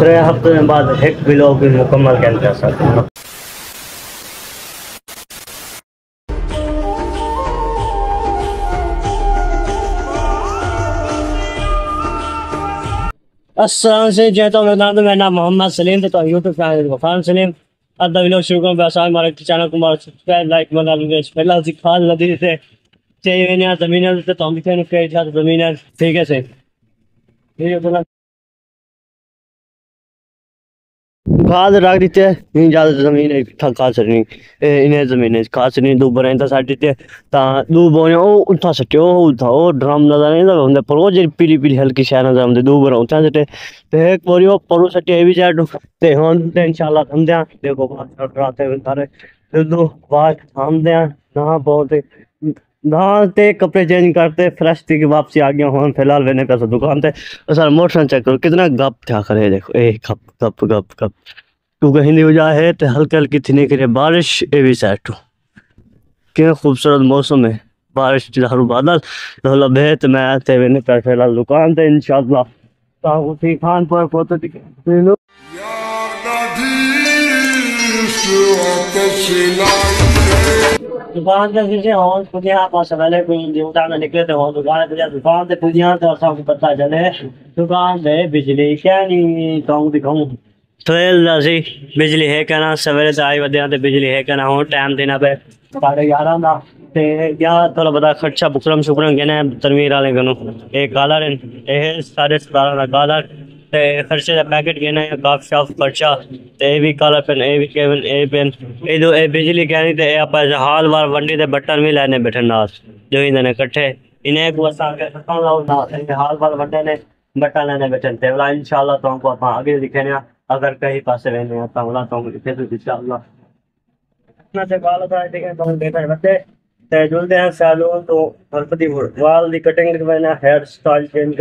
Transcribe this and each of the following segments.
ترے ہفتے میں بعد ایک ولاگ بھی مکمل کر کر سکتے السلام سے جیتا ہوں میں میرا نام محمد سلیم تو یوٹیوب چینل غفار سلیم۔ ادھا ویلوگ شروع کروں بس ہمارے چینل کو ہمارا سبسکرائب، لائک، بنا لیں پہلا سی خاص ندی سے چاہیے نہیں زمین سے تو ہم دکھیں کہ زمین ہے ٹھیک ہے کھاد رکھ دیتے ہیں زیادہ زمین تھا خاص نہیں انہیں زمین خاص نہیں دو برائیں تا سٹ دیتے۔ تا دو بونے او اتھا سٹے، او اتھا او ڈرام نظر نہیں دا ہوندا، پر وہ جی پیلی پیلی ہلکی شے نظر ہوندا دو برا اتھا سٹے۔ تے ایک بوری او پرو سٹے بھی جاڈو تے ہن تے انشاءاللہ ہم دیاں دیکھو بات رات راتے سارے دو بات ہم دیاں نہ بہت۔ نہ تے کپڑے چینج کرتے، فریش تھی کہ واپسی آ گیا ہوں۔ فی الحال وینے پیسہ دکان تے۔ سر، موٹر چیک کرو، کتنا گپ تھا کرے دیکھو۔ اے، گپ گپ گپ گپ۔ کیونکہ ہندی وجہ ہے تے ہلکی ہلکی تھنے کرے بارش اے بھی سیٹو کیا خوبصورت موسم ہے۔ بارش جی جہرو بادل لولا بہت میں تے وینے پیسہ فی الحال دکان تے انشاءاللہ۔ تاہو تھی خان پر پوتا تھی دکان تے کسی ہون خودی پاس والے کوئی دیوتا میں نکلے تے ہون دکان تے دکان تے خودی تے اساں کو پتہ چلے۔ دکان تے بجلی کیا نہیں تو دکھاؤں۔ تویل دا سی بجلی ہے کنا سویرے تے آئی ودیاں تے بجلی ہے کنا ہون ٹائم دینا پہ۔ ساڑھے گیارہ دا، تے یا تھوڑا بتا خرچہ بکرم، شکرم کہنا ہے تنویر والے کنو ایک کالر اے ساڑھے ستارہ دا کالر تے خرچے دا پیکٹ کہنا ہے، کاف، شاف خرچہ تے اے بھی کالر پین، اے بھی کیون اے پین۔ اے دو، اے بجلی کہنی تے اے اپا حال وار ونڈی تے بٹن بھی لینے بیٹھن ناس۔ جو ہی دنے کٹھے۔ انہیں ایک وسا کے ختم لاؤ ناس حال وار ونڈے نے بٹن لینے بیٹھن۔ تے ولا انشاءاللہ تو ہم کو اپا آگے دکھنے اگر کہیں پاسے رہنے ہیں تو اللہ تو لکھے تو انشاءاللہ۔ اتنا سے کال تھا ٹھیک ہے تو دیکھا بندے۔ تے جلدے ہیں، سیلون تو ہرپتی وال دی کٹنگ کروانا ہیئر سٹائل چینج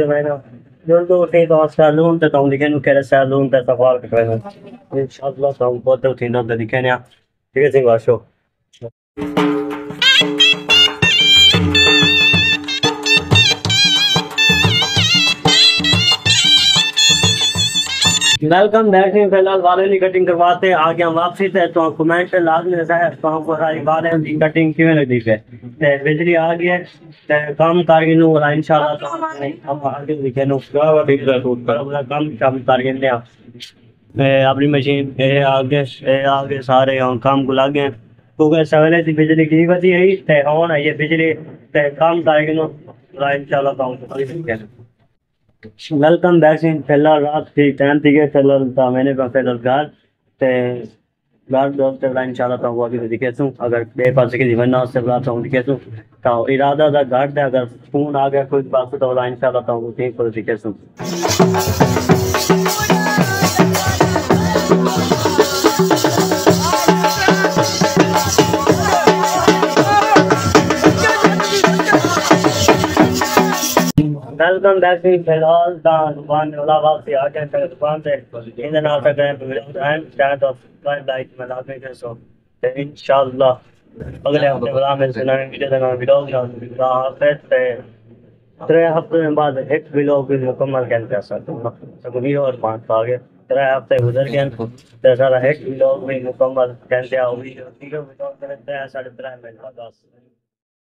کروانا جلد اٹھی تو سیلون تے تو لکھے نو کہہ سیلون تے سفال کروانا انشاءاللہ تو ہم بہت اٹھی نہ دکھنے ٹھیک ہے سنگھ ویلکم بیک فی الحال والے کی کٹنگ کرواتے آگے ہم واپسی تے تو کمنٹ لازمی رہتا ہے تو ہم کو ساری والے کی کٹنگ کیوں لگی ہے تے بجلی آ گئی ہے۔ تے کام گئی نو اور انشاءاللہ تو ہم آگے لکھے نو۔ کام کام کر گئے نے۔ اپنی مشین اے آگے اے آگے سارے ہم کام کو لگے کیونکہ سویرے دی بجلی کی وتی ہے؟ تے ہون ہے یہ بجلی۔ تے کام کر گئی نو انشاءاللہ تو ہم کو ویلکم بیک سین پہلا رات تھی ٹائم تھی کہ پہلا تھا میں نے کہا پہلا گھر تے گھر دوست تے ان شاء اللہ تو وہ بھی دکھے سوں اگر بے پاس کے جیون نہ سے بلا تو دکھے سوں تو ارادہ دا گھر تے اگر فون آ گیا کوئی بات تو ان شاء اللہ تو وہ ٹھیک کو دکھے سوں ویلکم بیک ٹو فی الحال دا دکان میں والا واپسی آ گئے تے دکان تے ان دے نال تک ویڈیو اینڈ سٹارٹ اف سبسکرائب لائک میں لازمی کرے سو انشاءاللہ۔ اگلے ہفتے والا میں سنا ویڈیو دا نام ویڈیو دا اللہ حافظ تے ترے ہفتے میں بعد ایک ویڈیو بھی مکمل کر کر سکتا ہوں اور پانچ آ گئے ترے ہفتے گزر گئے تے سارا ایک ویڈیو بھی مکمل کر دیا ہوئی ٹھیک ہے ویڈیو تے ساڑھے ترے منٹ بعد